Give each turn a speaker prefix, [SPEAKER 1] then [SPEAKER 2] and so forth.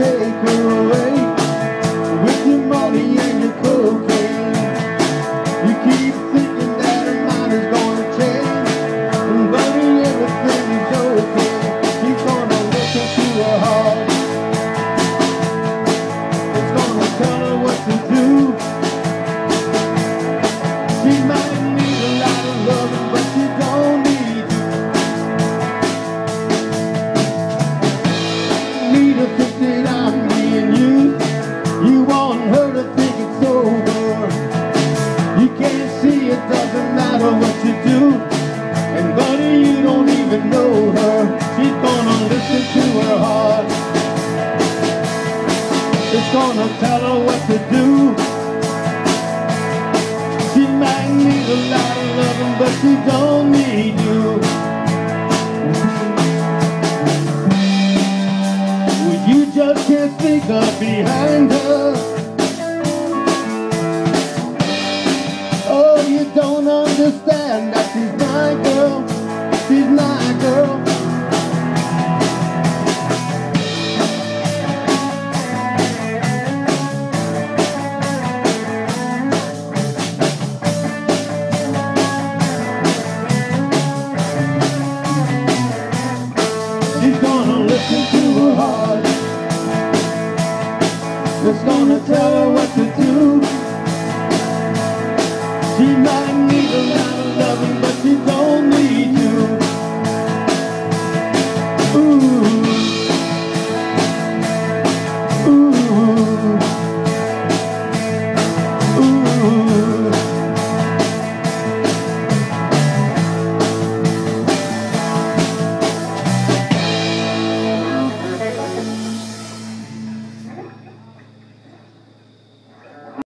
[SPEAKER 1] take her away. With your money and your cocaine You keep thinking that gonna change. Okay gonna look into her heart. It's gonna tell And buddy, you don't even know her. She's gonna listen to her heart. It's gonna tell her what to do. She might need a lot of loving, but she don't need you. Well, you just can't think of behind her. Oh, you don't understand gonna her heart. It's gonna tell her what to do. She might need a